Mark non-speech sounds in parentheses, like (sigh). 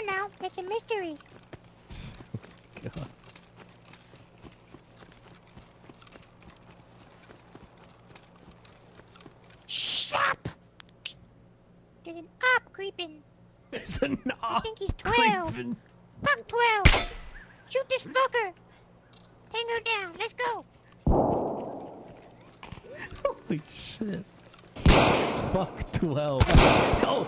don't know. It's a mystery. (laughs) God. Stop! There's an op creeping. There's an op. I think he's 12. creeping. Fuck 12. Shoot this fucker. Tango down. Let's go. Holy shit. Fuck 12. (laughs) Oh!